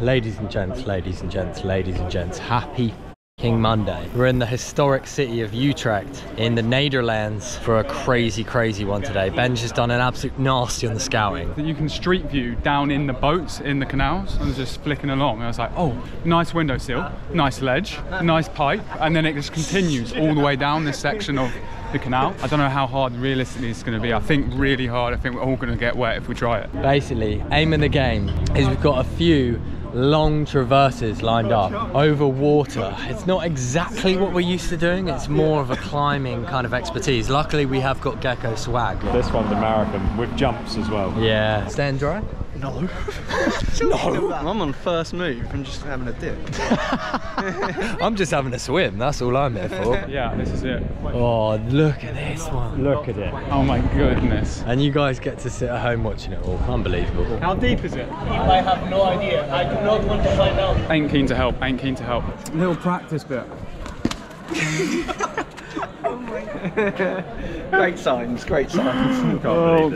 Ladies and gents, ladies and gents, ladies and gents, happy King Monday. We're in the historic city of Utrecht in the Netherlands for a crazy, crazy one today. Ben's just done an absolute nasty on the scouting. that you can street view down in the boats in the canals and just flicking along. And I was like, oh, nice windowsill, nice ledge, nice pipe, and then it just continues all the way down this section of the canal. I don't know how hard realistically it's going to be. I think really hard. I think we're all going to get wet if we try it. Basically, aim of the game is we've got a few long traverses lined up over water. It's not exactly what we're used to doing. It's more of a climbing kind of expertise. Luckily, we have got Gecko swag. This one's American, with jumps as well. Yeah. Staying dry? I'm on first move. I'm just having a dip. I'm just having a swim. That's all I'm here for. Yeah, this is it. Oh, look at this one. Look at it. Oh my goodness. And you guys get to sit at home watching it all. Unbelievable. How deep is it? I have no idea. I do not want to find out. Ain't keen to help. Ain't keen to help. Little practice bit. Great signs, great signs. Oh,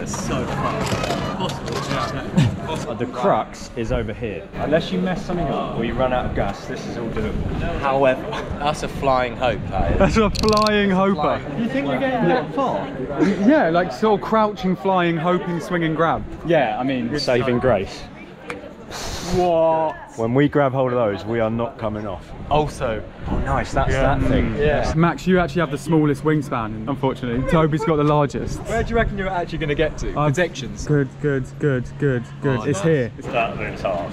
Uh, the crux is over here. Unless you mess something up or you run out of gas, this is all doable. However, that's a flying hope, that is. That's a flying hoper. Do you think you're getting that far? Yeah, like sort of crouching, flying, hoping, swinging, grab. Yeah, I mean, Saving grace. What? When we grab hold of those, we are not coming off. Also, Oh, nice. That's that thing. yeah. Max, you actually have the smallest wingspan, unfortunately. Toby's got the largest. Where do you reckon you're actually going to get to? Uh, Predictions. Good, good, good, good, good. it's here. It's that bit's hard.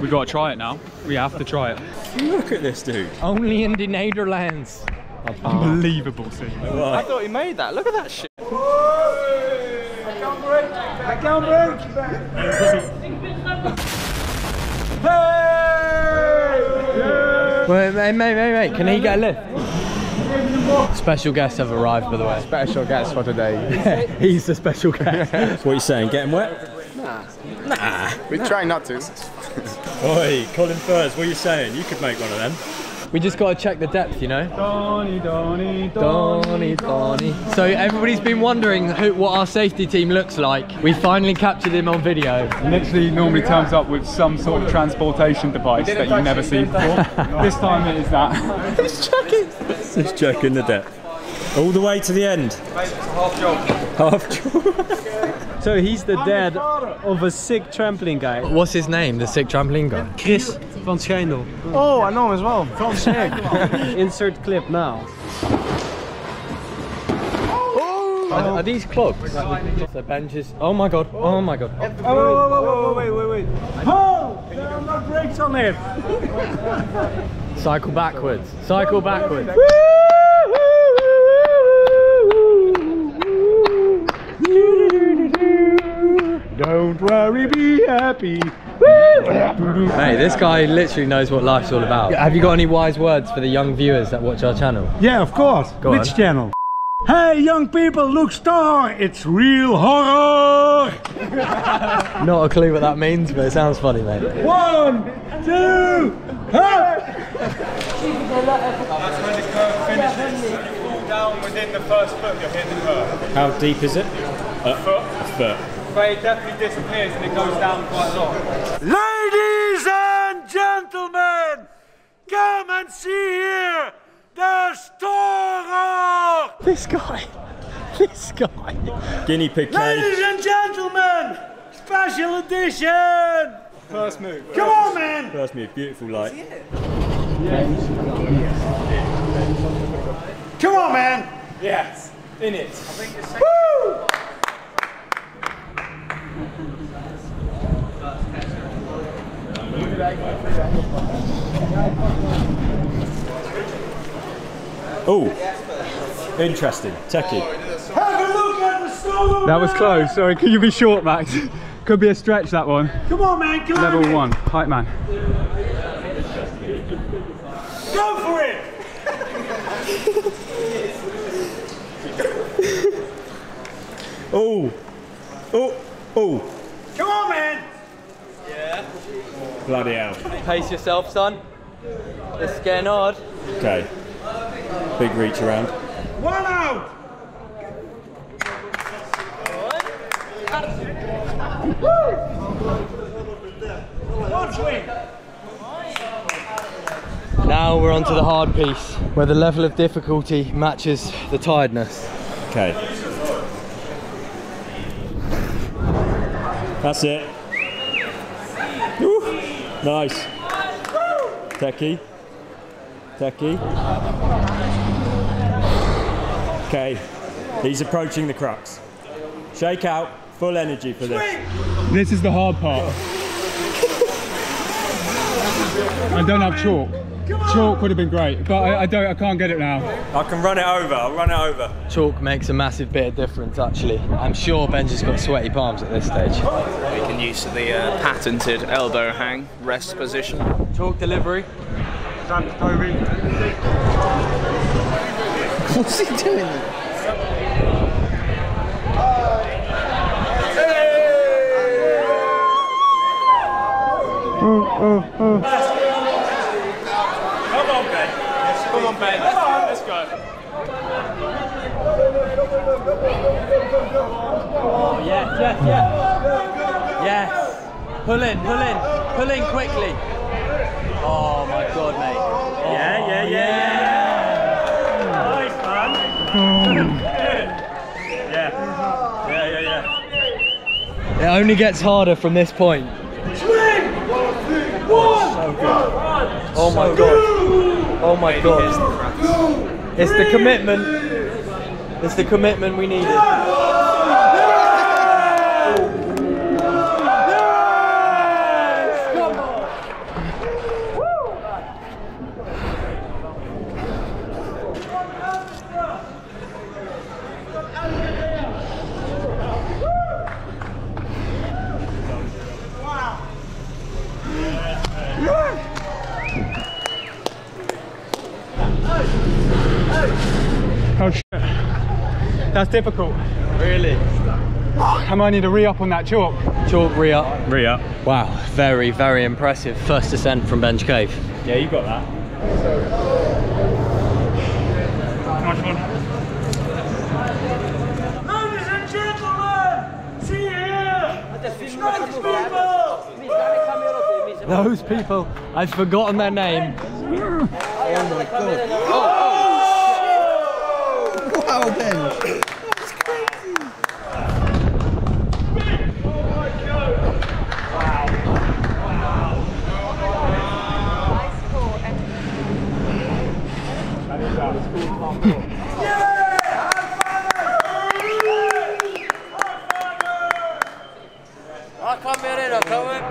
We've got to try it now. We have to try it. Look at this dude. Only in the Netherlands. Unbelievable scene. I thought he made that. Look at that shit. Wait, mate, mate, mate, mate, can he get a lift? Special guests have arrived, by the way. Special guest for today. He's the special guest. What are you saying? Getting wet? Nah. Nah. We try not to. Oi, Colin Furs, what are you saying? You could make one of them. We just got to check the depth, you know? Donny, Donny, Donny, Donny. So everybody's been wondering who, what our safety team looks like. We finally captured him on video. Literally normally turns up with some sort of transportation device that you've never seen before. this time it is that. Just checking the depth. All the way to the end. Half job. Half. So he's the dad of a sick trampoline guy. What's his name, the sick trampoline guy? Chris van Schijndel. Oh, I know as well. From Insert clip now. Oh. Are, are these clogs? The benches. Oh my god, oh my god. Oh, wait, wait, wait, wait. Oh, there are no brakes on it. Cycle backwards, cycle backwards. Don't worry, be happy. Hey, this guy literally knows what life's all about. Have you got any wise words for the young viewers that watch our channel? Yeah, of course. Go Which on. channel? Hey, young people, look star. It's real horror. Not a clue what that means, but it sounds funny, mate. One, two, hey. That's when the curve finishes. You fall down within the first foot, you're hitting the curve. How deep is it? A foot. A foot. But it definitely disappears and it goes down quite a lot. Ladies and gentlemen, come and see here the Storror. This guy, this guy. Guinea pig Ladies cage. and gentlemen, special edition. First move. Come on, man. First move, beautiful light. Come on, man. Yes, in it. Woo! Oh, interesting. Techie. Have a look at the Storror. That was close. Sorry, can you be short, Max? Could be a stretch, that one. Come on, man. Come Level on. one, height man. Go for it. Oh, oh, oh. Come on, man. Bloody hell. Pace yourself, son. This is getting odd. Okay. Big reach around. One out! One swing! Now we're on to the hard piece, where the level of difficulty matches the tiredness. Okay. That's it. Nice. Techie. Techie. Okay. He's approaching the crux. Shake out. Full energy for this. This is the hard part. I don't have chalk. Chalk would have been great, but I, I don't. I can't get it now. I can run it over. I'll run it over. Chalk makes a massive bit of difference, actually. I'm sure Ben's just got sweaty palms at this stage. We can use the uh, patented elbow hang rest position. Chalk delivery. What's he doing? Oh, yes, yes, yes. Yes. Pull in, pull in, pull in quickly. Oh my god, mate. Oh, Yeah, yeah, yeah. Nice, man. yeah. Yeah, yeah, yeah. It only gets harder from this point. Oh my god. Oh my god. It's the commitment. It's the commitment we needed. That's difficult. Really? I might need to re-up on that chalk. Chalk re-up. Re up. Wow, very, very impressive. First descent from Benj Cave. Yeah, you got that. Nice one. Ladies and gentlemen, see here! Strike people! Those people, I've forgotten their name. Oh my God. Wow, Ben.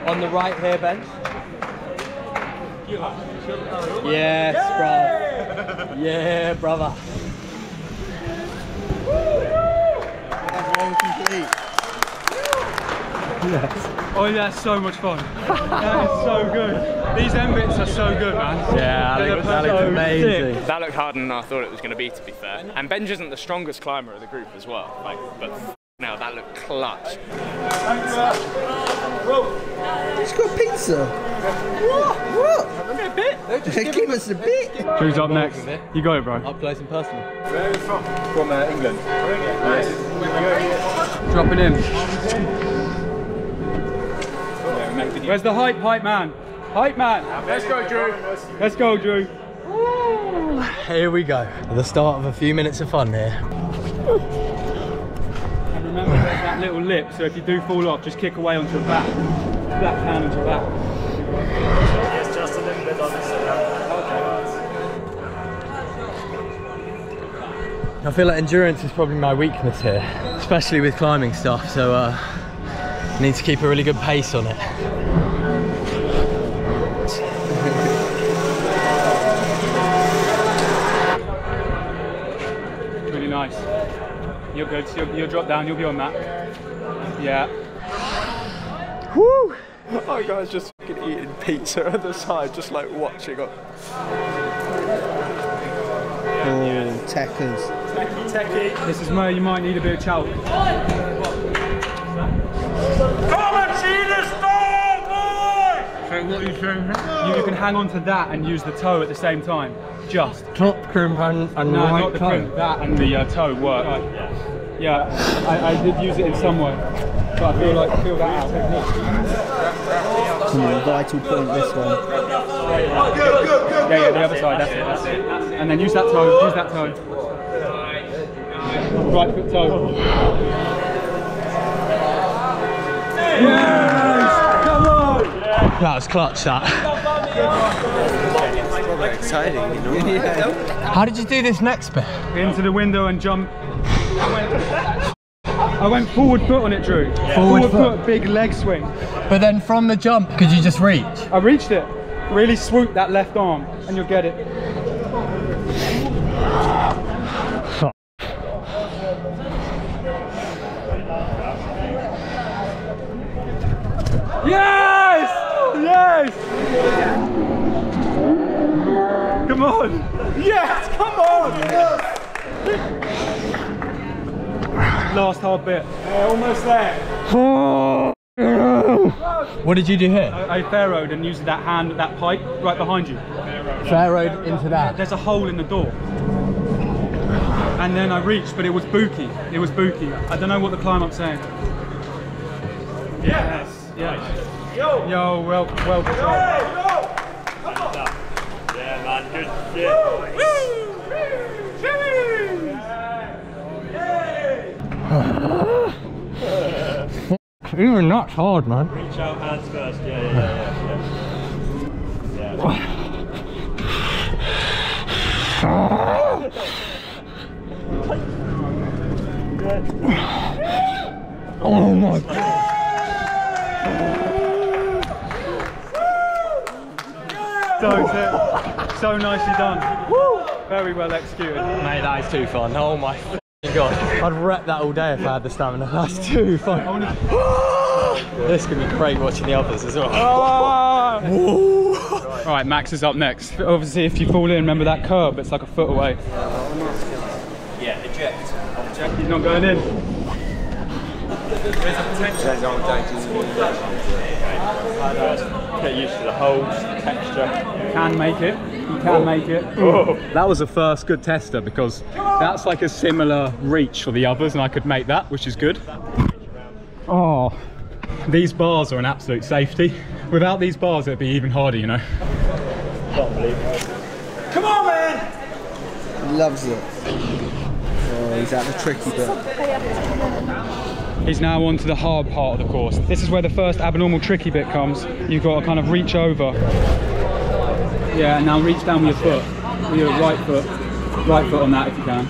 On the right here, Ben. Yes, brother. Yeah, brother. Oh, that's so much fun. that is so good. These end bits are so good, man. Yeah, They're Alex, the amazing. sick. That looked harder than I thought it was going to be, to be fair. And Benj isn't the strongest climber of the group as well. Like, but f- now that looked clutch. He's got pizza. What? What? A bit. Give us a bit. Who's up next? You got it, bro. Up close and personal. From uh, England. Dropping in. Where's the hype, hype man? Hype man. Let's go, Drew. Let's go, Drew. Here we go. The start of a few minutes of fun here. And remember that little lip, so if you do fall off, just kick away onto your back. Flat hand onto your back. Yes, just a little bit on this. I feel like endurance is probably my weakness here, especially with climbing stuff. So uh, I need to keep a really good pace on it. Good. So you'll, you'll drop down. You'll be on that. Yeah. Woo! Oh, guys, just fucking eating pizza at the side, just like watching it. Oh, Tekkers. This is where you might need a bit of chalk. Come and see the star, boy! You, you can hang on to that and use the toe at the same time. Just. Top crimp and, and No, right not the toe. crimp. That and the uh, toe work. Yeah, I, I did use it in some way, but I feel like feel that out technique. Come on, vital point this one. Yeah, yeah, the other side. That's it. That's it. And then use that toe. Use that toe. Right foot toe. Yes! Come on! That was clutch, that. Exciting, you know? Yeah. How did you do this next bit? Into the window and jump. I went, forward foot on it, Drew. Forward foot, foot. big leg swing. But then from the jump, could you just reach? I reached it. Really swoop that left arm, and you'll get it. Yes! Yes! Come on! Yes! Come on! Last hard bit. almost there. What did you do here? I pharaohed and used that hand, that pipe, right behind you. Fair into that. There's a hole in the door. And then I reached, but it was booky. It was booky. I don't know what the climb up's saying. Yes. Yeah. Yo. Yo. Well. Well. Good job. Yeah, man, good shit. Even that's hard, man. Reach out hands first. Yeah, yeah, yeah. yeah. yeah. Oh my god. So, so, so nicely done. Very well executed. Mate, that is too fun. Oh my f***ing god. I'd rep that all day if I had the stamina. That's too fun. this could be great watching the others as well. Ah! All right, Max is up next. Obviously, if you fall in, remember that curb. It's like a foot away. Yeah, eject. He's not going in. There's a potential. Get used to the holes, the texture. Can make it. You can make it. Oh. That was the first good tester because that's like a similar reach for the others, and I could make that, which is good. Oh, these bars are an absolute safety. Without these bars, it'd be even harder, you know. Come on, man! He loves it. Oh, he's at the tricky bit. He's now on to the hard part of the course. This is where the first abnormal tricky bit comes. You've got to kind of reach over. Yeah, and now reach down with your foot. With your right foot. Right foot on that if you can.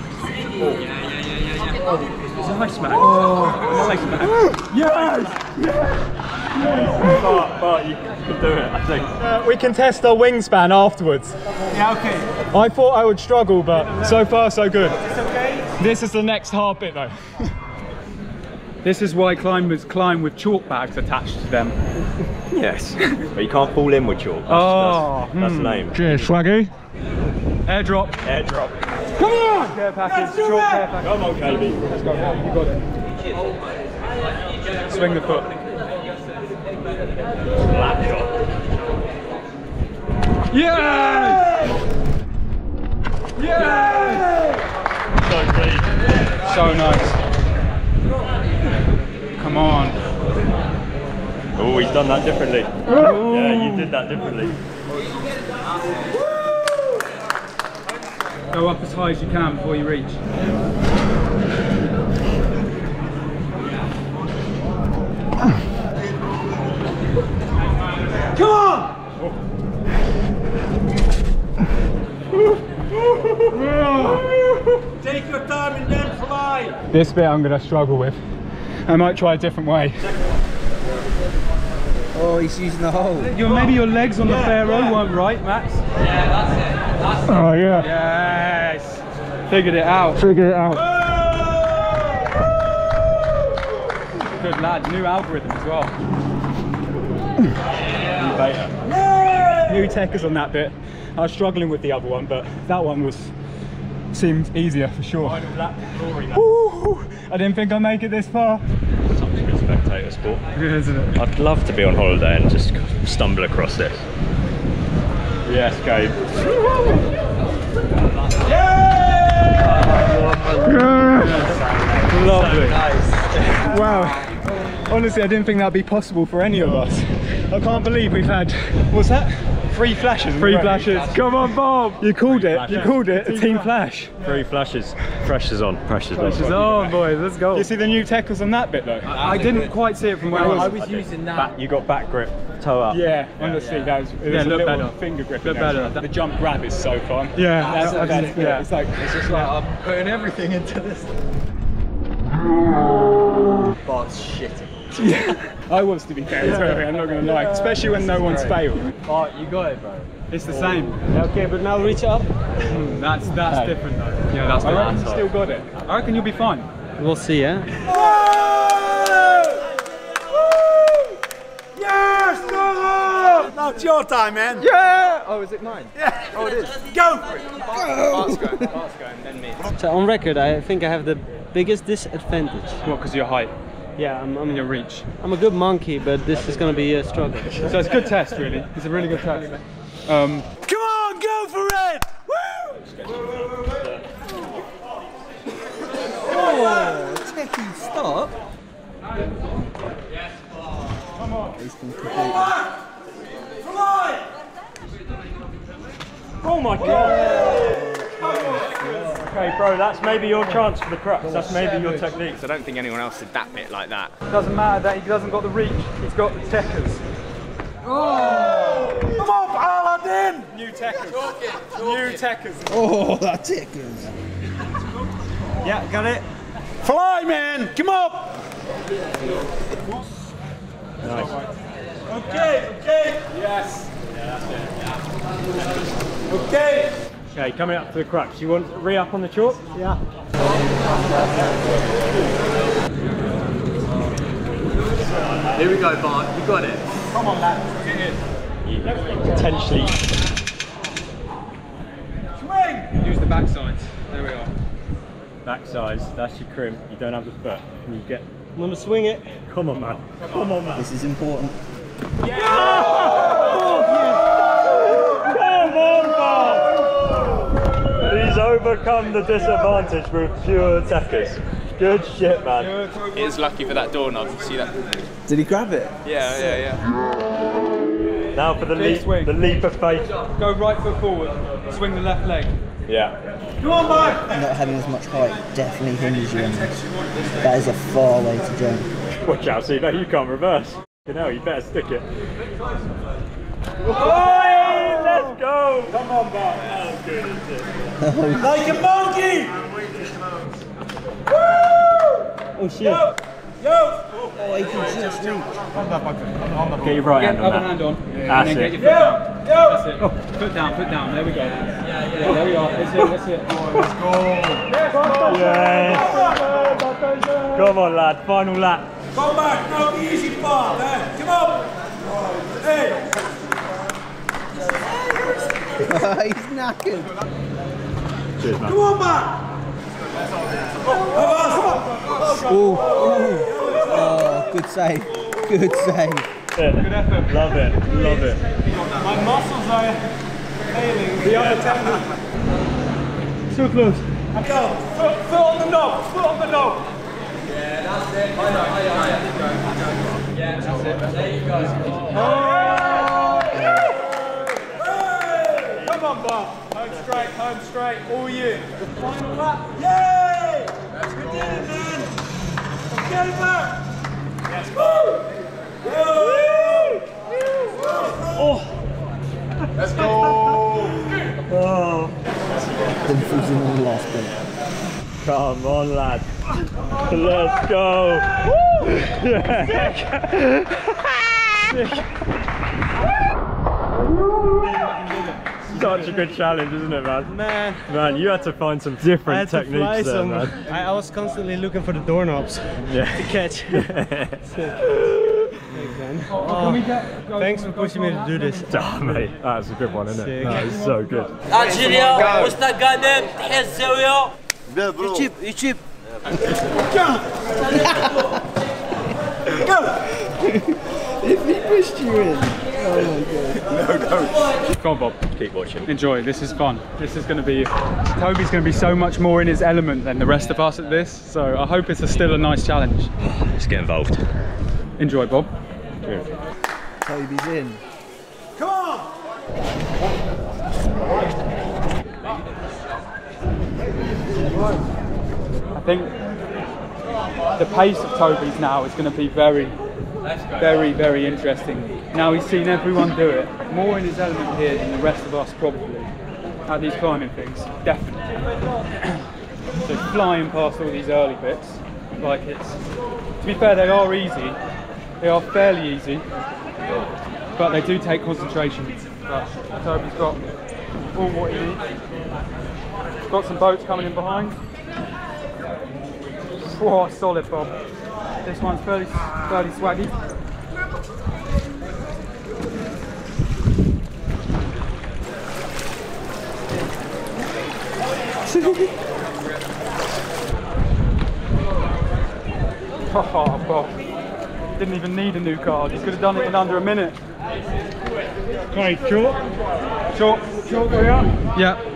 Nice, Max. Oh. Nice, Max. Yes! But, but you can do it, I think. Uh, we can test our wingspan afterwards. Yeah, okay. I thought I would struggle, but so far so good. This is the next hard bit though. this is why climbers climb with chalk bags attached to them. Yes. but you can't fall in with chalk. That's, Oh, that's, hmm. that's lame. Cheers, Swaggy. Airdrop. Airdrop. Come on! Care package, chalk care package. Come on, KB. Let's go, you got it. Swing the foot. Lap shot. Yes! Yes! So clean. So nice. Come on. Oh, he's done that differently. Yeah, you did that differently. Go up as high as you can before you reach. Come on! Oh. Take your time and then fly. This bit I'm going to struggle with. I might try a different way. Oh, he's using the hole. Your, maybe your legs on the pharaoh weren't right, Max. Oh yeah. Yes. Figured it out. Figure it out. Good lad. New algorithm as well. Beta. New techers on that bit. I was struggling with the other one, but that one was seemed easier for sure. Lap, glory lap. Woo! I didn't think I'd make it this far. Such good spectator sport. Isn't it? I'd love to be on holiday and just stumble across this. Yes, Gabe. Lovely. nice Wow. Honestly, I didn't think that'd be possible for any of us. I can't believe we've had, what's that? Three flashes. Three flashes. Come on, Bob. You called it. You called it a team flash. Three flashes. Pressure's on. Pressure's on. Pressure's on, boys. Let's go. You see the new tackles on that bit though? I didn't quite see it from where I was. I was using that. Back, you got back grip, toe up. Yeah, honestly, that was, it was Yeah, a look little better. finger grip. Look better. The jump grab is so fun. Yeah, that's, that's- that's, yeah. yeah. It's like It's just like I'm putting everything into this. Bart's shitting. I was to be fair as well. I'm not gonna lie, especially when no one's failed. Bart, you got it, bro. It's the oh. same. Okay, but now reach up. Hmm, that's that's different though. Yeah, that's I reckon you still got it. I reckon you'll be fine. We'll see, yeah? Now it's your time, man. Yeah! Oh, is it mine? Yeah. Oh, it is. Go for it. Bart's going, Bart's going, then me. So on record, I think I have the biggest disadvantage. What? Because your height Yeah, I'm, and I'm, your reach. I'm a good monkey, but this is gonna be a struggle. So it's a good test, really. It's a really good test. Um, Come on, go for it. Woo! Oh, techie, stop. Fly. Oh my god! Okay, bro, that's maybe your chance for the crux. That's maybe your technique. I don't think anyone else did that bit like that. doesn't matter that he doesn't got the reach. He's got the techers. Oh! Come on, Paladin. New techers. New techers. Oh, that tickles. Yeah, got it. Fly, man. Come up. Nice. Okay, okay. Yes. Okay. Okay, coming up to the crux. You want re up on the chalk? Yeah. Here we go, Bart. You got it. Come on, lad. Get in. You potentially. Swing. Use the back sides. There we are. Back sides, that's your crimp. You don't have the foot. Can you get. I'm gonna swing it. Come on, man. Come on, man. This is important. Come on, Bob! He's overcome the disadvantage with pure techers. Good shit, man. He is lucky for that doorknob. See that? Did he grab it? Yeah, yeah, yeah. Now for the Big leap, swing. the leap of faith. Go right foot forward. Swing the left leg. Yeah. Come on, man. not having as much height definitely hinders you on this. That is a far way to jump. Watch out, see, no, you can't reverse. You know, you better stick it. let's go! Come on, Bob. How good is it? Like a monkey. Woo! Oh shit. Yo. Yo. Oh, he can just reach. Get your right Get hand on other that. hand on. That's and then it. get your foot Yo. down. Yo. That's it. Foot down, foot down. There we go. Yeah, yeah. there we are. That's it, that's it. Let's go. Yes. Come on, lad. Final lap. Come back. No easy part, man. Eh? Come on. Hey. He's knackered. Cheers, man. Come on, man. Come on, come on. Oh, good save. Good save. Good effort. Love it. Love it. My muscles are failing. The other tendon. So close. Go. Foot, foot on the knob. Foot on the knob. Hey. Come on, Bob. Home straight, home straight. All you. Final lap. Yay. We did it, man. Let's get it back. Yes. Woo. Woo. Let's go. Oh, Then falls in on the last bit. come on, lad. Let's go. Such a good challenge, isn't it, man? Man, Man, you had to find some I different had to fly techniques there, some. man. I, I was constantly looking for the doorknobs Yeah. to catch. Thanks, man. Oh, thanks for pushing me to do this. Ah, mate, that's a good one, isn't it? Sick. That is so good. الجيريا واستقدم تحية الزاوية YouTube, YouTube. if he pushed you in. Oh my god. Go on, Bob. Keep watching. Enjoy. This is fun. This is going to be. Toby's going to be so much more in his element than the rest of us at this. So I hope it's a, still a nice challenge. Let's get involved. Enjoy, Bob. Toby's in. Come on! I think the pace of Toby's now is going to be very, very, very interesting. Now he's seen everyone do it, more in his element here than the rest of us probably at these climbing things, definitely. so flying past all these early bits, like it's. To be fair, they are easy. They are fairly easy, but they do take concentration. But Toby's got all what he needs. Got some boats coming in behind. Whoa, solid Bob. This one's fairly, fairly swaggy. oh, Bob. Didn't even need a new card. He could have done it in under a minute. Okay, chalk. Chalk. Chalk, we are. Yeah.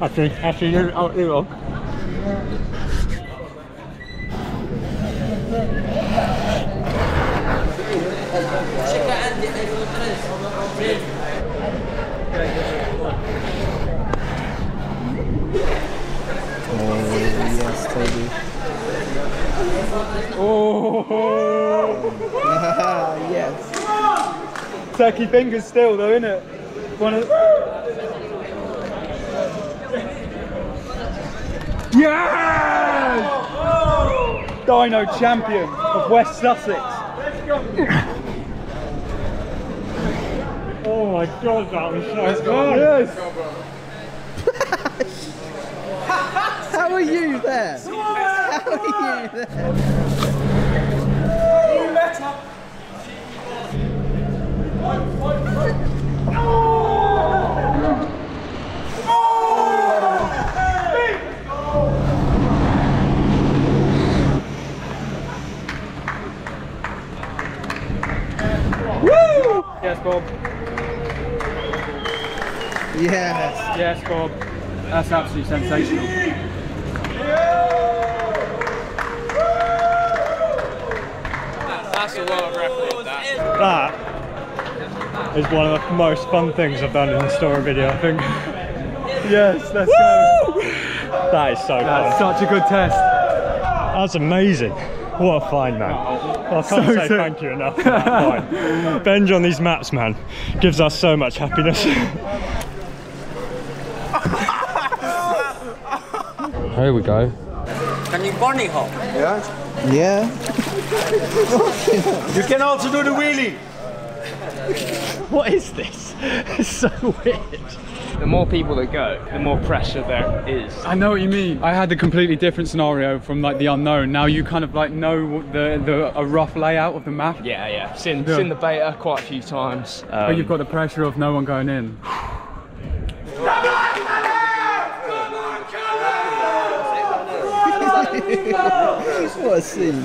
Actually, actually, you, oh, you Oh, yes. Turkey fingers still though, innit? One of Yes! Dino champion of West Sussex. Oh my god, that was so good. Yes. How are you there? How you there? Yes, Bob. Yes. Yes, Bob. That's absolutely sensational. That's a world record. That. That is one of the most fun things I've done in the Storror video, I think. Yes, let's go. That is so That's fun. such a good test. That's amazing. What a find, man. I can't So say sick. thank you enough for that find. Benj on these maps, man, gives us so much happiness. Here we go. Can you bunny hop? Yeah. Yeah. You can also do the wheelie. What is this? It's so weird. The more people that go, the more pressure there is. I know what you mean. I had a completely different scenario from like the unknown. Now you kind of like know the the a rough layout of the map. Yeah, yeah. Seen, Yeah. seen the beta quite a few times. But Um, you've got the pressure of no one going in. what a scene.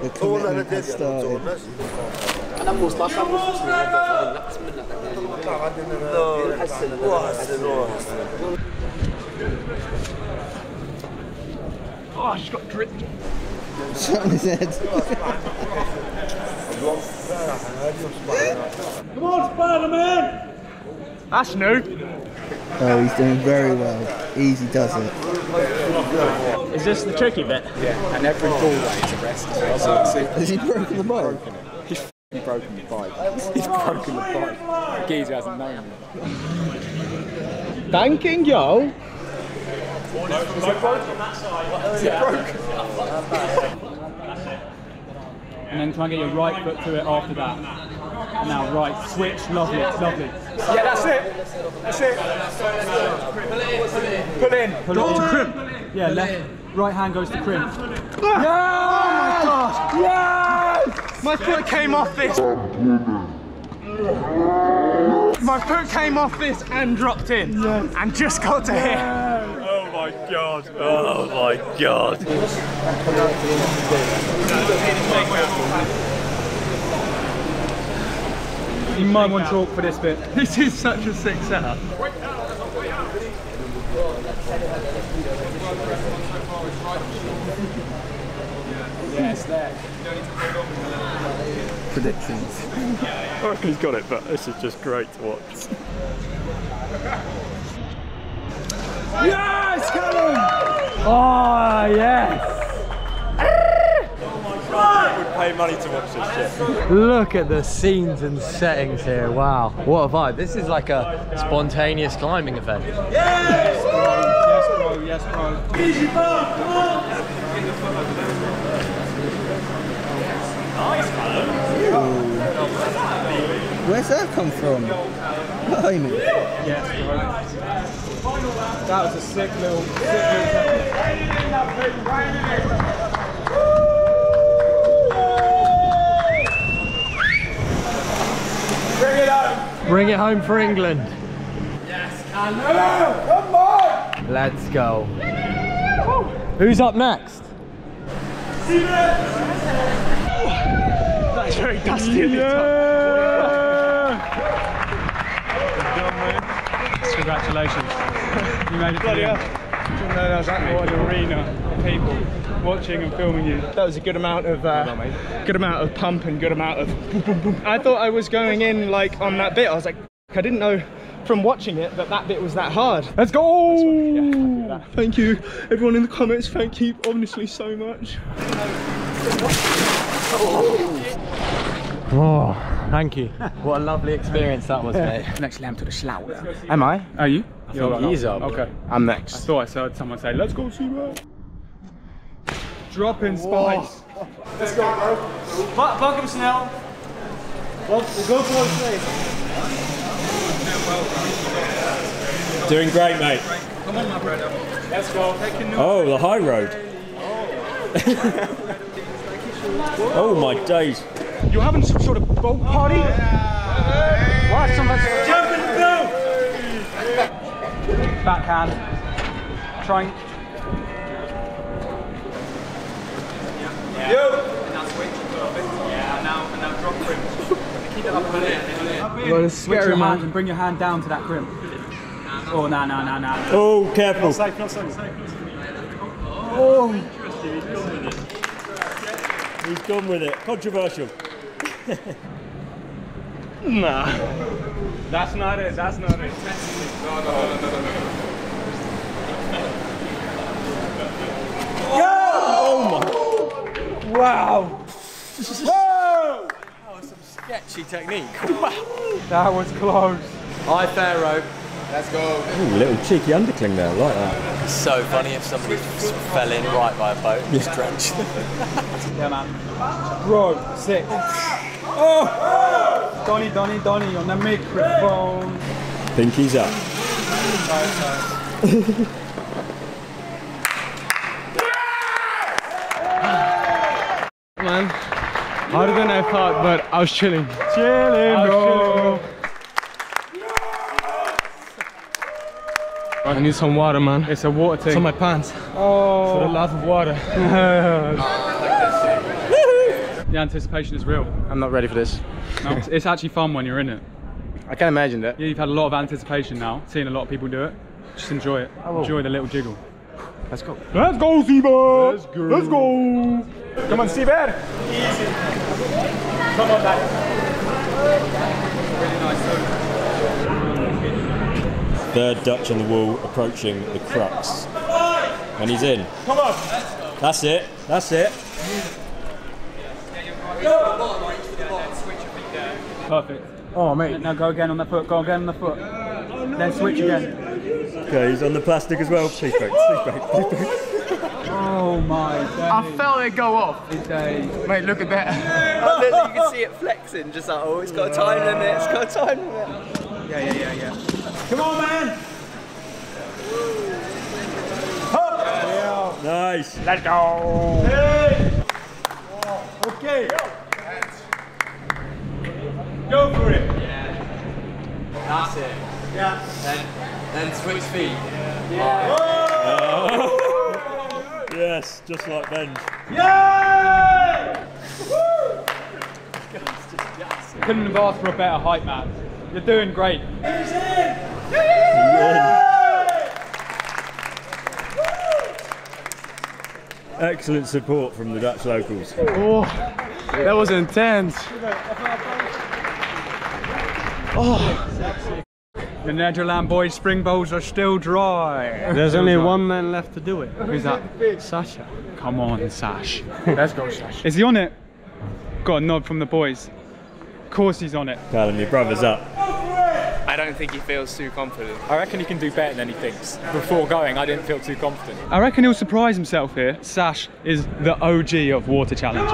The commitment has started. oh, I just got drip. Shot in his head. Come on, Spider-Man. That's new. Oh, he's doing very well. Easy does it. Is this the tricky bit? Yeah, and every ball that is a rest as well. So it's Has he broken the boat? He's broken the bike. He's broken the bike. Geezer hasn't known it. Thanking yo. And then try and get your right foot to it after that. Now right, switch, lovely, lovely. Yeah, that's it. That's it. Pull in. Pull it in. crimp. Yeah, left, right hand goes to crimp. Ah! Yeah! Oh my gosh! Yes! My foot came off this. My foot came off this and dropped in. And just got to here. Oh my my god. Oh my god. You might want chalk for this bit. This is such a sick setup. Predictions. I reckon he's got it, but this is just great to watch. Yes, Callum! Oh, yes. I would pay money to watch this shit. Look at the scenes and settings here. Wow. What a vibe. This is like a spontaneous climbing event. Yes, bro. Yes, bro. Easy bar, come on! Where's that come from? Blimey. Yes, bro. That was a sick little, sick little technique. Bring it home for England. Yes, Canelo. Come on! Let's go. Who's up next? That's very dusty at the top. Congratulations. You made it to the end. What an arena of people watching and filming you. That was a good amount of uh, good amount of pump and good amount of boom, boom, boom. I thought I was going in like on that bit. I was like, I didn't know from watching it that that bit was that hard. Let's go! Thank you, everyone in the comments. Thank you, honestly, so much. Oh, Oh, thank you. What a lovely experience that was, mate. Next lamb to the slaughter. Am I? Are you? You're He's up. Okay. I'm next. I thought I heard someone say, let's go see that. Drop in spice. Let's go, bro. Pak, pak hem snel. Wat, go for it, Doing great, mate. Come on, my brother. Let's go. Oh, the high road. oh, oh my days. You're having some sort of boat party? Right, someone's Jump in the boat! backhand. Trying. Well, it's Switch Yeah. Now and now drop crimp. Keep it up a minute. You gotta switch your hand and bring your hand down to that crimp. Oh, no, no, no, no. Oh, careful. Oh. He's gone with it. Controversial. Nah. That's not it, that's not it. No, no, no, no, no, no. Oh my. Wow. Whoa! That was some sketchy technique. That was close. Hi, Pharaoh. Let's go. Ooh, little cheeky undercling there, I like that. It's so funny if somebody s- fell in right by a boat and was drenched. Yeah, man. Bro, sick. Oh! Donny, Donny, Donny on the microphone. Pinky's up. Man, harder than I thought, but I was chilling. Chilling, bro. I need some water, man. It's a water It's thing. on my pants. oh. For the love of water. the anticipation is real. I'm not ready for this. No, it's, it's actually fun when you're in it. I can imagine that. Yeah, you've had a lot of anticipation now, seeing a lot of people do it. Just enjoy it. Oh. Enjoy the little jiggle. Let's go. Let's go, Siebe! Let's go! Let's go! Come on, Siebe! Come on, back. Really nice. Third Dutch on the wall approaching the crux. And he's in. Come on! That's it. That's it. Perfect. Oh, mate. Now go again on the foot, go again on the foot. Then switch again. Okay, he's on the plastic as well. Please break, please break, please break. Oh my I felt it go off. days. Mate, look at that. Oh, look, you can see it flexing, just like, oh, it's got a time limit, it's got a time limit. Yeah, yeah, yeah, yeah. Come on, man. Nice. Let's go! Okay. Go for it! That's it. Yeah. Then, then switch feet. Oh, Yes, just like Ben. Couldn't have asked for a better height, man. You're doing great. Excellent support from the Dutch locals. Oh, that was intense. Oh. The Netherlands boys' spring bowls are still dry. There's only one man left to do it. Who's that? Sacha. Come on, Sash. Let's go, Sash. Is he on it? Got a nod from the boys. Of course he's on it. Callum, your brother's up. I don't think he feels too confident. I reckon he can do better than he thinks. Before going, I didn't feel too confident. I reckon he'll surprise himself here. Sash is the OG of water challenges.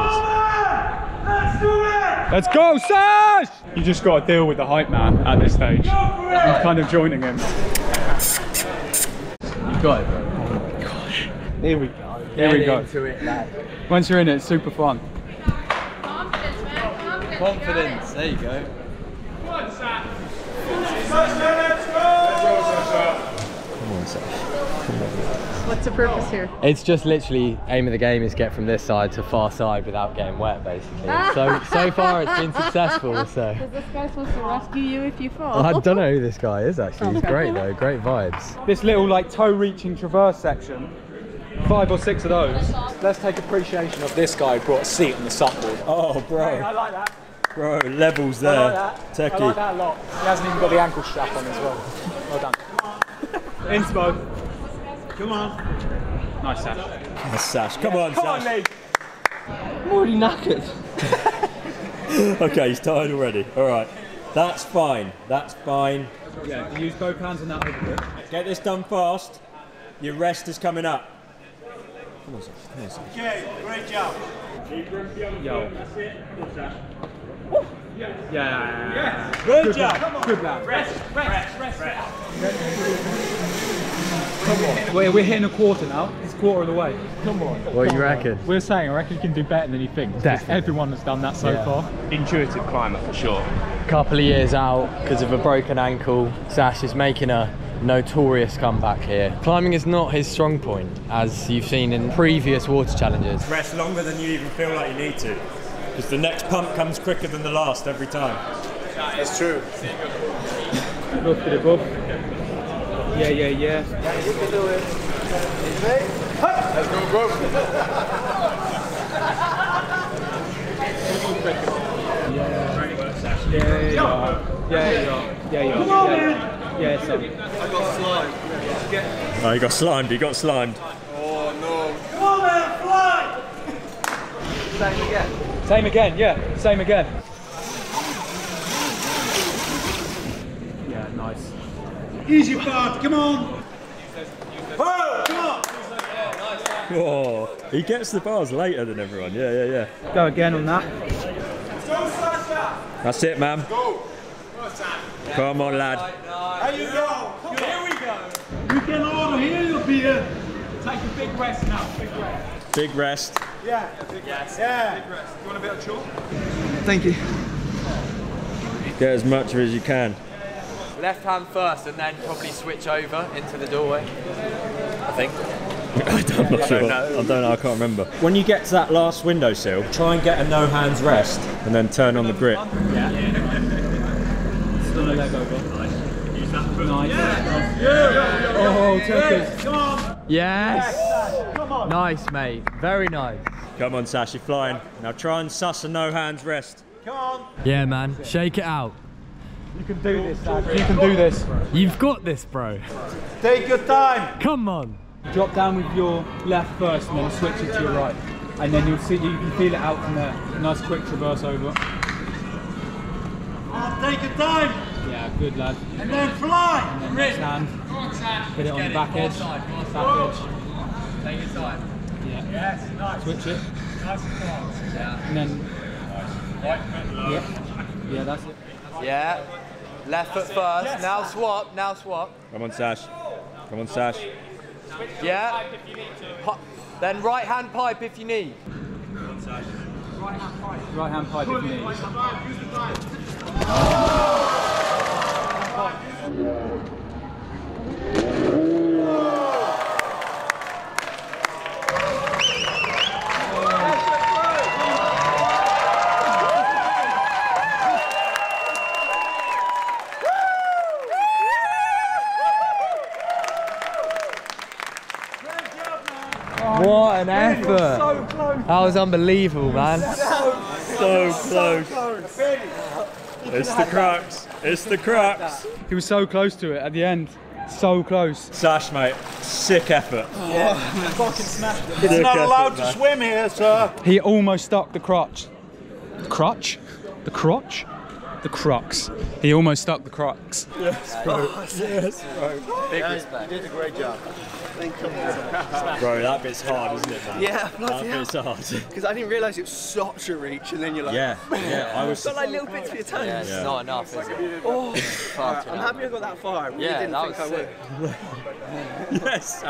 Let's do it! Let's go, Sash! You just got to deal with the hype man at this stage. I'm kind of joining him. You got it, bro. Oh gosh. Here we go. Here we go. Into it, lad. Once you're in it, it's super fun. Confidence, man. Confidence. There you go. What's the purpose here? It's just literally aim of the game is get from this side to far side without getting wet, basically. so so far it's been successful. So Is this guy supposed to rescue you if you fall? I don't know who this guy is actually. He's Okay. great though. Great vibes. This little like toe reaching traverse section, five or six of those. Let's take appreciation of this guy who brought a seat on the supboard. Oh, bro. i like that. Bro, levels there. Techie. that a lot. He hasn't even got the ankle strap on as well. Well done. Inspo. Come on. Nice Sash. Nice, Sash. Come on, Sash. I'm already knackered. okay, he's tired already. All right. That's fine. That's fine. Yeah, you use both hands on that open. Get this done fast. Your rest is coming up. Come on, Sash. Come on, Sash. Okay, great job. Yo. Yeah. Good job. Good lad. Rest, rest, rest, rest. We're, we're hitting a quarter now. It's a quarter of the way. Come on. What do you reckon? We're saying, I reckon you can do better than you think. Definitely. Everyone has done that so Yeah. far. Intuitive climber for sure. Couple of years out because of a broken ankle. Sash is making a notorious comeback here. Climbing is not his strong point, as you've seen in previous water challenges. Rest longer than you even feel like you need to. Because the next pump comes quicker than the last every time. It's true. Buff to the buff. Yeah, yeah, yeah. Yeah, yeah, yeah, yeah, yeah, yeah, yeah, yeah, son. Oh, he got slimed. He got slimed. Oh no. Come on, man, fly! Same again, yeah, same again. Yeah, nice. Easy part, come on. Oh, come on! Whoa. He gets the bars later than everyone. Yeah, yeah, yeah. Go again on that. Go, Sacha! That's it, man. Go! Come on, lad. How you go? Here we go. You can order here, you'll be here. Take a big rest now, big rest. Big rest. Yeah. Yes. Yeah. Big rest. You want a bit of chalk? Thank you. Get as much of it as you can. Left hand first and then probably switch over into the doorway. I think. I'm not sure. I don't know. I can't remember. When you get to that last windowsill, try and get a no hands rest and then turn on the grip. Still a leg over. Nice. Oh, Turkish. Come on. Yes. Come on. Nice, mate. Very nice. Come on, Sash, you're flying. Now try and suss a no hands rest. Come on. Yeah, man. Shake it out. You can do this, Sash. You can do this. You've got this, bro. Take your time. Come on. Drop down with your left first and then switch it to your right. And then you'll see, you can feel it out from there. Nice quick traverse over. Come on, take your time. Yeah, good lad. And then fly. And then next hand, hit it on the back edge. Back edge. Take your time. Yeah. Yes, nice. Switch it. Nice and fast. And then, yeah. Yeah, that's it. Yeah. Left foot first. Now swap. Now swap. Come on, Sash. Come on, Sash. Yeah. Pi- then right hand pipe if you need. Right hand pipe if you need. What an effort. So close. That was unbelievable, man. So close. It's the crux. It's the crux. He was so close to it at the end. So close. Sash, mate. Sick effort. Oh, Fucking smashed it. It's not allowed effort, to man. swim here, sir. He almost stuck the crotch. Crotch? The crotch? The crux. He almost stuck the crux. Yes, bro. Yes, bro. Big respect. You did a great job. Bro, that bit's hard, isn't it, man? Yeah, that bloody hell. bit's hard. Because I didn't realise it was such a reach, and then you're like, Yeah, yeah, I was- got like little bits for your toes. Yeah, it's Yeah. not enough, is it? Oh, Far too I'm happy I got that far. I really Yeah, didn't that think was I sick. would. yes,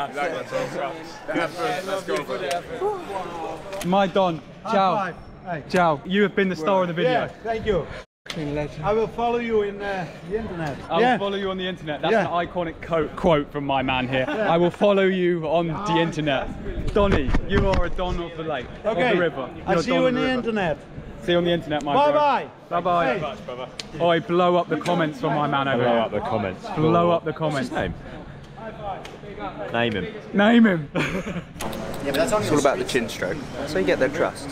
My Don. Ciao. five. Hey. Ciao. You have been the star of the video. Yeah, thank you. I will follow you in uh, the internet. I will yeah. follow you on the internet. That's Yeah. an iconic co- quote from my man here. I will follow you on the internet. Donny, you are a don of the lake, Okay. of the river. I You're a see you on in the internet. See you on the internet, my Bye bro. bye. Bye bye. Hey. Oi, blow up the comments from my man over Blow here. up the comments. Blow up the comments. What's his name? Name him. Name him. Yeah, but that's only it's all about the chin stroke. That's how you get their trust.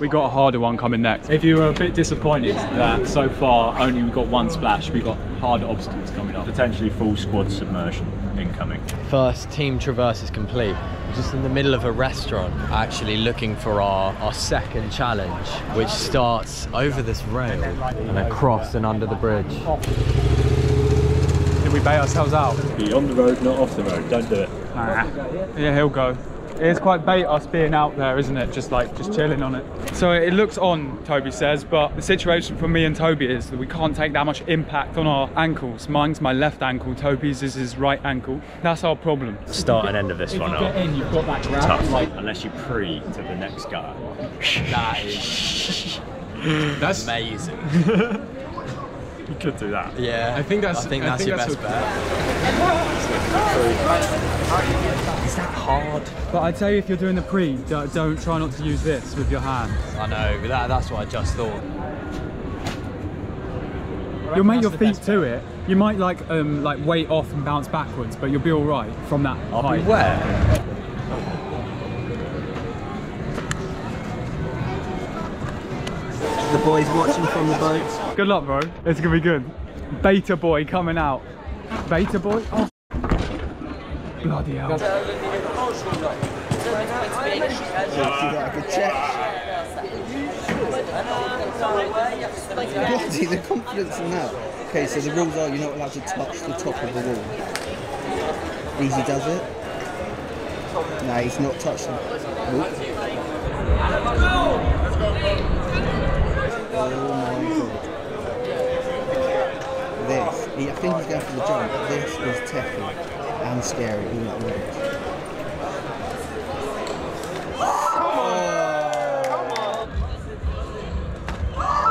We got a harder one coming next. If you were a bit disappointed that so far only we got one splash, we got harder obstacles coming up. Potentially full squad submersion incoming. First team traverse is complete. Just in the middle of a restaurant, actually looking for our, our second challenge, which starts over this rail and across and under the bridge. Did we bait ourselves out? Be on the road, not off the road. Don't do it. Nah. Yeah, he'll go. It's quite bait us being out there, isn't it? Just like just chilling on it. So it looks on, Toby says, but the situation for me and Toby is that we can't take that much impact on our ankles. Mine's my left ankle, Toby's is his right ankle. That's our problem. Start and end of this If one you get in, you've got that grab. tough. Like, Unless you pre to the next guy. That is that's amazing. You could do that. Yeah, I think that's- I think I that's think your that's best bet. Is that hard? But I'd say if you're doing the pre, don't, don't try not to use this with your hand. I know, but that, that's what I just thought. You'll make your feet to it. You might like um like weight off and bounce backwards, but you'll be all right from that I'll height. be wet. The boys watching from the boat. Good luck, bro. It's gonna be good. Beta boy coming out. Beta boy? Oh. Bloody hell. Got a check. Bloody, the confidence in that. Okay, so the rules are you're not allowed to touch the top of the wall. Easy does it. No, he's not touching. Oop. Oh. This, I think he's going for the jump, this is techie and scary all at once.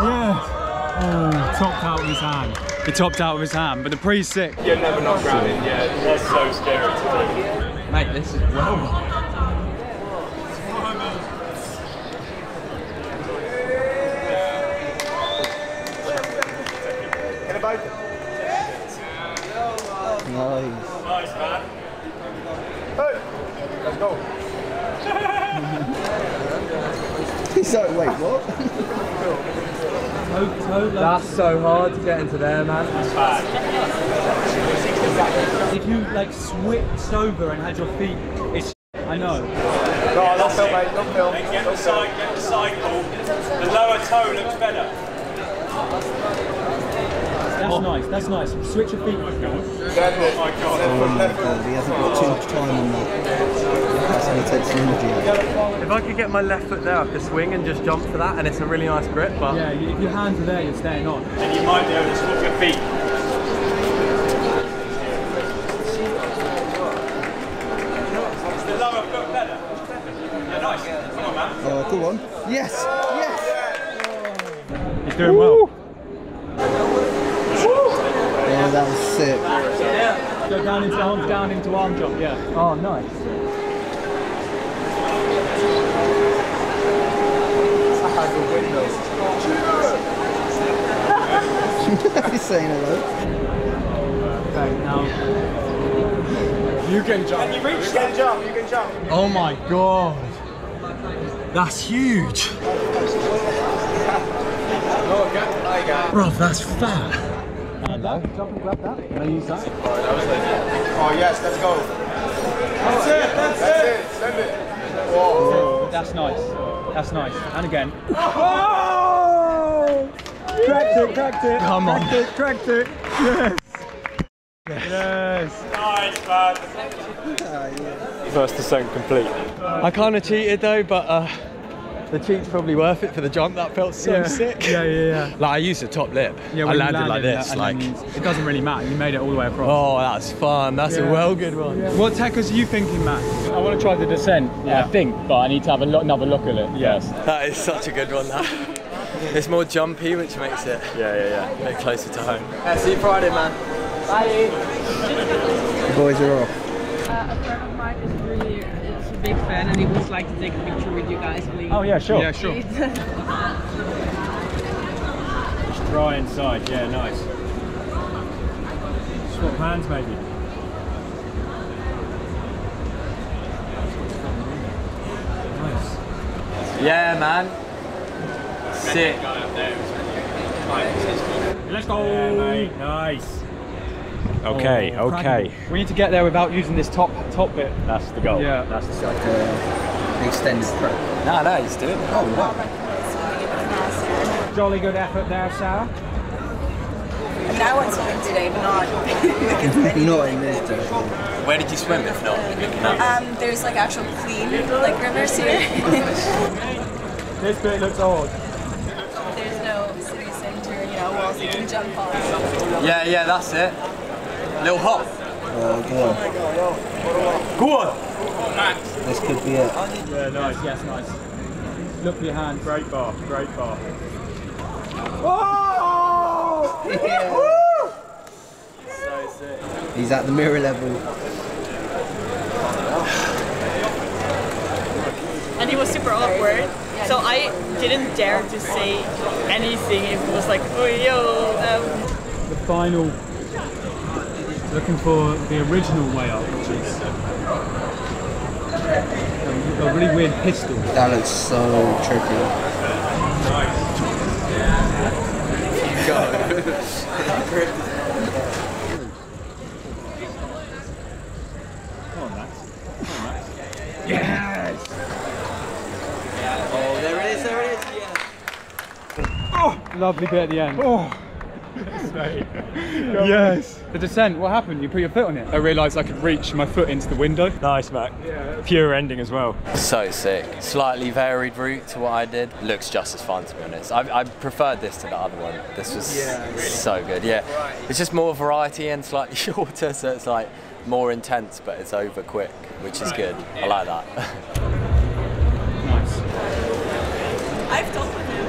Yeah. Oh, topped out with his hand. He topped out with his hand, but the pre's sick. You're never not grounded, yeah. That's so scary to do. Mate, this is well. Nice. Nice, man. Hey, let's go. He's like, wait, what? That's so hard to get into there, man. If you like switched over and had your feet, it's I know. Go on, don't film, mate. Don't film. Get the side, get the side pull. The lower toe looks better. That's nice. That's nice. Switch your feet. Oh my Oh god. Oh my god, he hasn't got too much time on that. That's going to energy. If I could get my left foot there, I could swing and just jump for that, and it's a really nice grip. But Yeah, if your hands are there, you're staying on. And you might be able to swap your feet. Is the lower? Yeah, nice. Come on, man. Oh, go on. Yes! Yes! He's doing well. Yeah, that was sick. Go down into arms, down into arm jump. Yeah. Oh, nice. He's saying hello. Okay, now. You can jump. Can You reach, you can jump, you can jump. Oh my god. That's huge. Bro, that's fat. Jump and grab that. Can I use that? Oh, yes, let's go. That's it, that's, it. Send it. Whoa. That's nice. That's nice. And again. Oh! Cracked it, cracked it. Come on. Cracked it, cracked it. Yes. Yes. Nice, man. First descent complete. I kind of cheated though, but uh, the cheat's probably worth it for the jump. That felt so Yeah. sick. Yeah, yeah, yeah. Like I used the top lip. Yeah, I when you landed, like that this. Like, it doesn't really matter. You made it all the way across. oh, that's fun. That's Yeah. a well good one. What tech are you thinking, Matt? I want to try the descent. Yeah. I think, but I need to have a lo- another look at it. Yes. That is such a good one. That. It's more jumpy, which makes it Yeah, yeah, yeah. a bit closer to home. Yeah, see you Friday, man. Bye. The boys are off. Uh, a friend of mine is really is a big fan and he would like to take a picture with you guys, please. Oh yeah, sure. Yeah, sure. Just dry inside. Yeah, nice. Swap hands maybe. Nice. Yeah, man. Sick. Let's go. mate. Nice. Okay, Oh, okay. cracking. We need to get there without using this top top bit. That's the goal. Yeah. That's the like a extended pro. No, no, he's doing it. Oh, wow. Jolly good effort there, Sarah. I went swimming today, but not. Not in this day. Where did you swim if not in the canal? Um, there's like actual clean like rivers here. This bit looks odd. there's no city center, you know, walls you can jump on. Yeah, yeah, that's it. Little hop. Oh, God. Go on. Max. This could be it. Yeah, nice. Yes, nice. Look for your hands. Great bar. Great bar. So sick. He's at the mirror level. and he was super awkward. So I didn't dare to say anything if it was like, oh yo. Um, The final. Looking for the original way up, which is a, a really weird pistol. That looks so tricky. Oh, there it is, there it is. Yeah. Lovely bit at the end. Oh. yes. The descent, what happened? You put your foot on it. I realised I could reach my foot into the window. Nice, Mac. Pure ending as well. So sick. Slightly varied route to what I did. Looks just as fun to be honest. I, I preferred this to the other one. This was so good. Yeah. It's just more variety and slightly shorter, so it's like more intense, but it's over quick, which is good. I like that. Nice. I've done with him.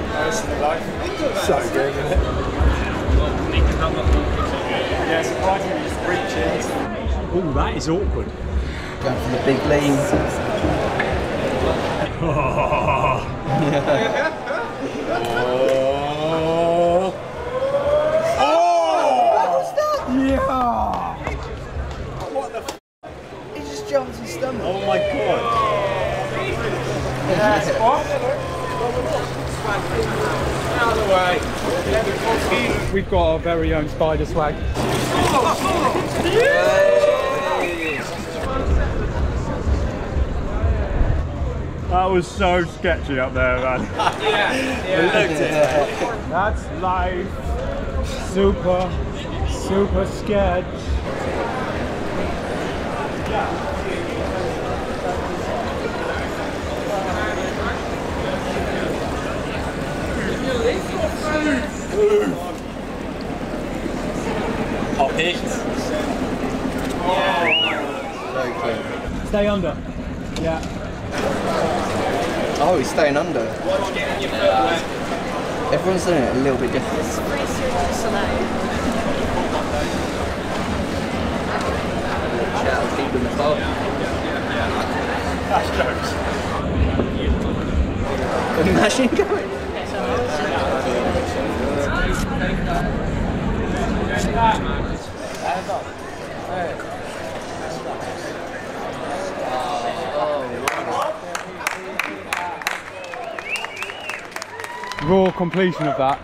So good, isn't it? Yeah, surprisingly. Oh, that is awkward. Going for the big lean. Oh. oh. oh. Yeah. What the f He just jumped his stomach. Oh my god. We've got our very own spider swag. That was so sketchy up there, man. That's life. Super, super sketch. Hot picked. Very clean. Stay under. Yeah. Oh, he's staying under. Everyone's doing it a little bit different. Shout, keep the top. That's jokes. Machine going. Raw completion of that.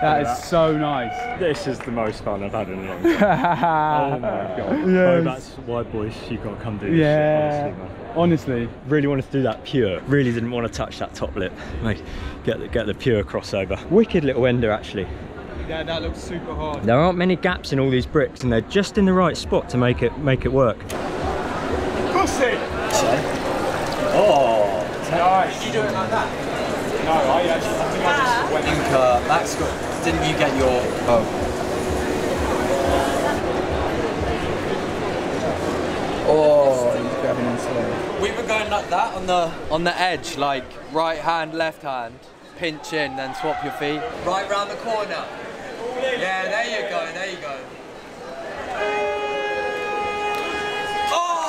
That is that. so nice. This is the most fun I've had in a long time. oh my god. Oh, yes. Oh, that's why, boys, you got to come do this Yeah. shit, honestly, man. Honestly. Really wanted to do that pure. Really didn't want to touch that top lip. Like, get the, get the pure crossover. Wicked little ender, actually. Yeah, that looks super hard. There aren't many gaps in all these bricks, and they're just in the right spot to make it make it work. Pussy! Oh, Nice. You do it like that? No, I actually, I think I just went think uh, Max got. Didn't you get your? Oh. Oh, he's grabbing him slow. We were going like that on the on the edge, like right hand, left hand, pinch in, then swap your feet. Right round the corner. Yeah, there you go, there you go. Oh.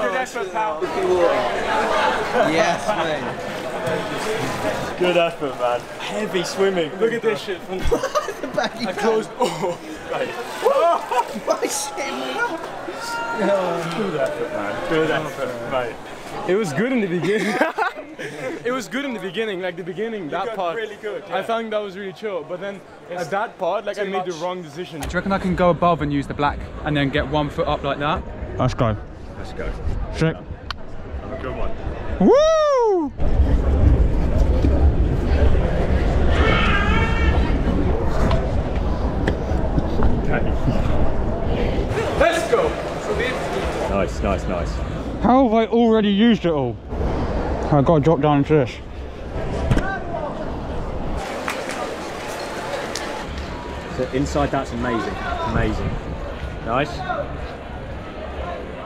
Good effort, pal. Yes, mate. Good effort, man. Heavy swimming. Look at this shit. The I closed. Oh, My shit, Good effort, man. Good effort, mate. It was good in the beginning. it was good in the beginning, like the beginning, that got part. really good, I found that was really chill, but then at that part, like I too made the wrong decision. Do you reckon I can go above and use the black and then get one foot up like that? Let's go. Let's go. Check. Have a good one. Woo! Let's go! Nice, nice, nice. How have I already used it all? I've got to drop down into this. So inside that's amazing. Amazing. Nice.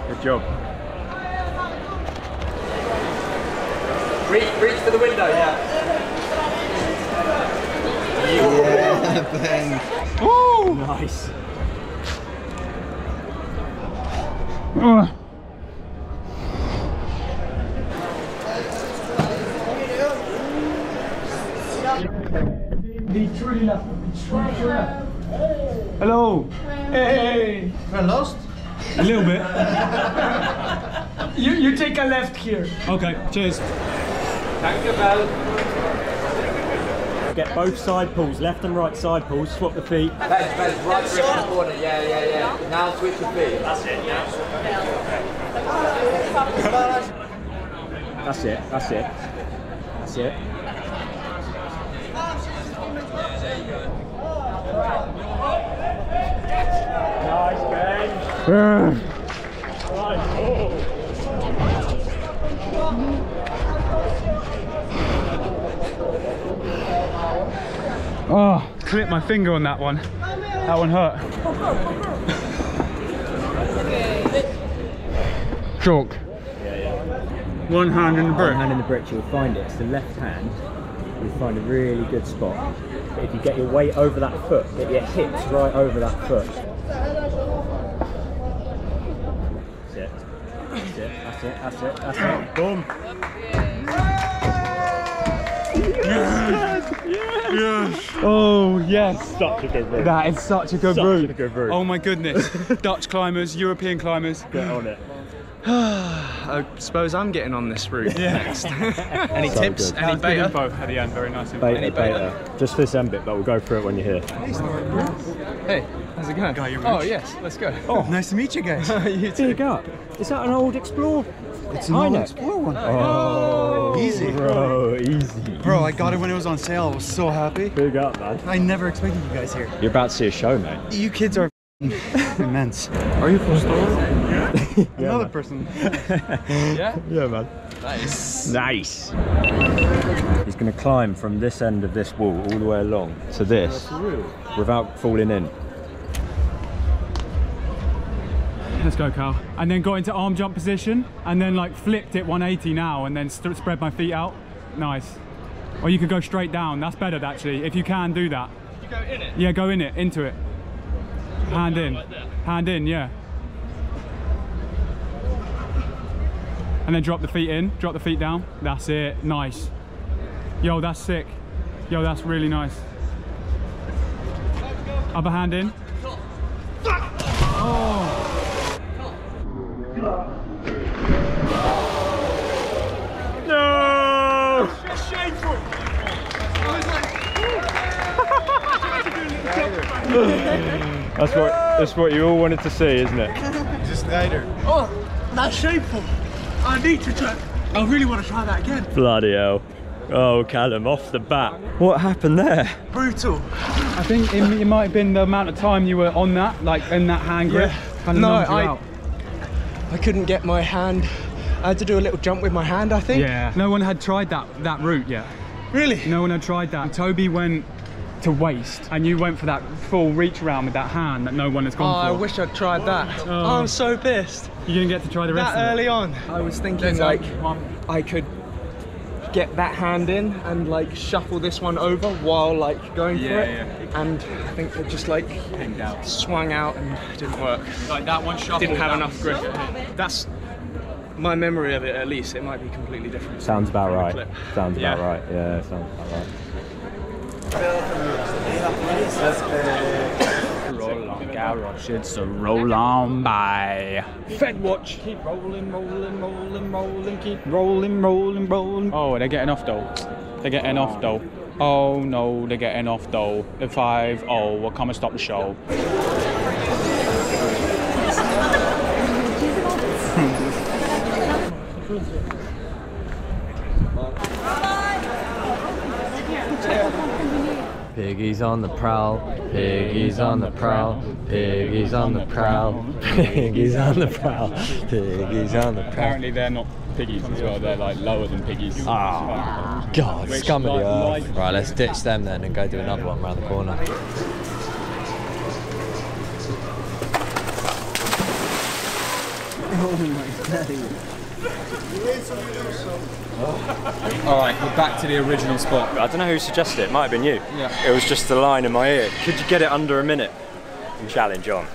Good job. Reach, reach for the window, yeah. Yeah, bang. Oh! Nice. Ugh. Hello. Hey. I lost? A little bit. You, you take a left here. Okay, cheers. Thank you, Bell. Get both side pulls, left and right side pulls, swap the feet. Benj, Benj, right wrist in the corner. Yeah, yeah, yeah. Now switch your feet. That's it, That's it, that's it. That's it. Nice game. Ah. Nice. Oh, clipped my finger on that one. That one hurt. Chalk. One hand in the brick. One hand in the brick, you'll find it. It's the left hand. You'll find a really good spot. But if you get your weight over that foot, get your hips right over that foot. That's it. That's it. That's it. That's it. That's it. Boom. Yes. Oh yes. Such a good route. That is such a good Such route. a good route. Oh my goodness. Dutch climbers, European climbers. Get on it. I suppose I'm getting on this route next. Any So tips? good. Any That's good beta? info at the end, very nice info. Beta, beta. Just for this end bit, but we'll go through it when you're here. Hey, how's it going? Guy, oh yes, let's go. Oh, Nice to meet you guys. you too. big up. Is that an old Explorer? It's an old know. Explorer one. Oh, oh, Easy. bro, easy. Bro, I got it when it was on sale. I was so happy. Big up, man. I never expected you guys here. You're about to see a show, mate. You kids are immense. Are you from Storror? Another person. Yeah? Yeah, man. Nice. Nice. He's going to climb from this end of this wall all the way along to this without falling in. Let's go, Carl. And then got into arm jump position and then like flipped it 180 now and then st- spread my feet out. Nice. Or you could go straight down. That's better actually, if you can do that. You go in it. Yeah, go in it, into it. Hand in. Hand in, yeah. And then drop the feet in, drop the feet down. That's it, nice. Yo, that's sick. Yo, that's really nice. Upper hand in. Oh. No! That's what that's what you all wanted to see, isn't it? Just later. Oh, that's shameful. I need to try. I really want to try that again. Bloody hell. Oh, Callum, off the bat. What happened there? Brutal. I think it, it might have been the amount of time you were on that, like in that hand grip. Kind of No, I- out. I couldn't get my hand. I had to do a little jump with my hand, I think. Yeah. No one had tried that that route yet. Really? No one had tried that. Toby went to waste and you went for that full reach around with that hand that no one has gone Oh, gone I wish I'd tried that. Oh. oh I'm so pissed. You didn't get to try the rest That of early on, I was thinking There's like one. I could get that hand in and like shuffle this one over while like going for it. yeah. And I think it just like Pinged out. swung out and didn't work. Like that one shuffle. Didn't have enough grip. That's my memory of it at least. It might be completely different. Sounds about right. clip. Sounds Yeah. about right. Yeah, sounds about right. Roll on, garage, it's a roll on by. Fed watch. Keep rolling, rolling, rolling, rolling, keep rolling, rolling, rolling. Oh, they're getting off though. They're getting off though. Oh no, they're getting off though. The Oh, we'll come and stop the show. Piggy's on the prowl, piggy's on the prowl, piggy's on the prowl, piggy's on the prowl, piggy's on the prowl. Apparently they're not piggies as well. They're like lower than piggies. Ah, God, Which, scum of the earth. like- Right, let's ditch them then and go do another one round the corner. Oh my days. All right, we're back to the original spot. I don't know who suggested it. It might have been you. Yeah. It was just the line in my ear. Could you get it under a minute? Challenge on.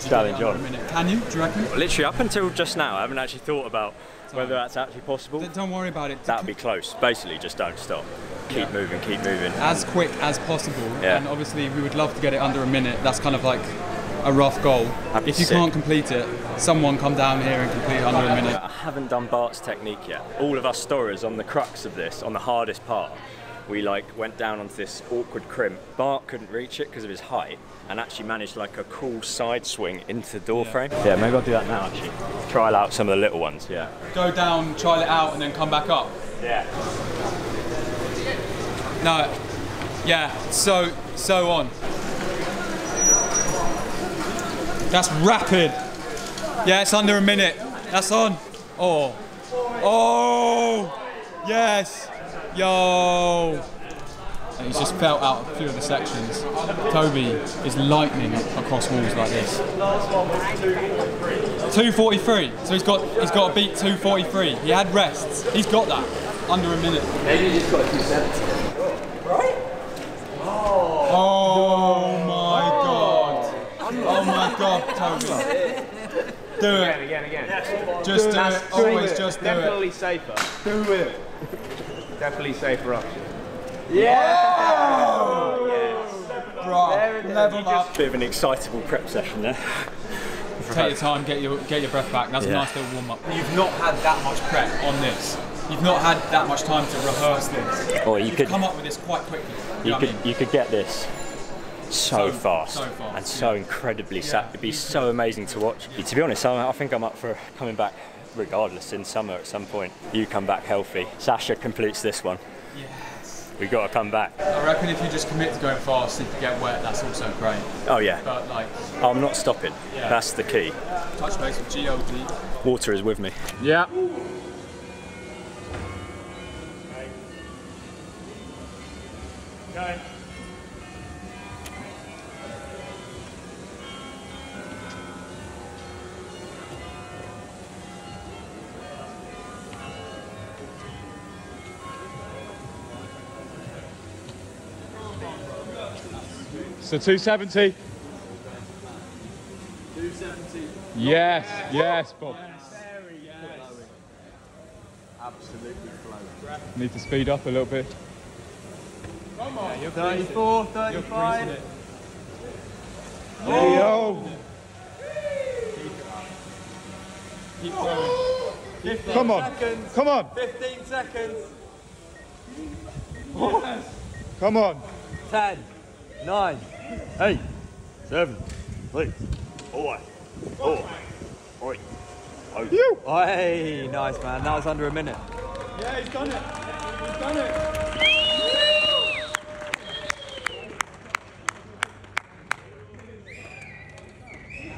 Challenge on. Can you? Do you reckon? Literally up until just now, I haven't actually thought about whether that's actually possible. Don't worry about it. That'd be close. Basically, just don't stop. Keep moving, keep moving. As quick as possible. Yeah. And obviously, we would love to get it under a minute. That's kind of like a rough goal. That'd If you sick. can't complete it, someone come down here and complete under a minute. I haven't done Bart's technique yet. All of us stories on the crux of this, on the hardest part, we like went down onto this awkward crimp. Bart couldn't reach it because of his height, and actually managed like a cool side swing into the door frame. Yeah, maybe I'll do that now actually. Trial out some of the little ones. Yeah. Go down, trial it out, and then come back up. Yeah. No. Yeah. So so on. That's rapid. Yeah, it's under a minute. That's on. Oh. Oh. Yes. Yo. And he's just felt out a few of the sections. Toby is lightning across walls like this. 243. So he's got he's got to beat 243. He had rests. He's got that under a minute. Maybe you just got 270. Oh my god. Oh my god, Toby. Do it. Again, again, again. Just do That's it. Always safer. just do Definitely it. safer. Do it. Definitely safer option. Right. Level up. Bit of an excitable prep session there. Take your time, get your get your breath back. That's Yeah. a nice little warm up. You've not had that much prep on this. You've not had that much time to rehearse this. Or you You've could- come up with this quite quickly. You, You know could I mean? you could get this so, So- fast, so fast, and so incredibly sa- it'd be so amazing to watch. To be honest, I, I think I'm up for coming back regardless in summer at some point. You come back healthy. Sacha completes this one. Yes. We got to come back. I reckon if you just commit to going fast, if you get wet, that's also great. Oh yeah. But like, I'm not stopping. Yeah. That's the key. touch base with GOD. Water is with me. Yeah. So 270. 270. Yes, yes, Bob. Absolutely flowing. Need to speed up a little bit. Come on. Yeah, 34, creasing it. You're 35. creasing it. Oh. Keep going. 15 Come on. Seconds. Come on. 15 seconds. Come on. 10, 9, 8, 7, 6, 5, 4, 3, You. Hey, nice man. That was under a minute. Yeah, he's done it. He's done it.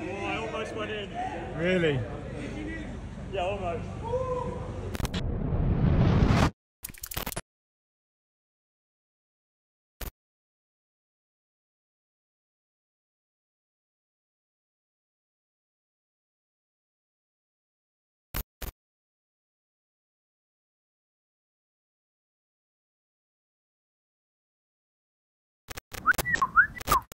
Oh, I almost went in. Really? Yeah, almost.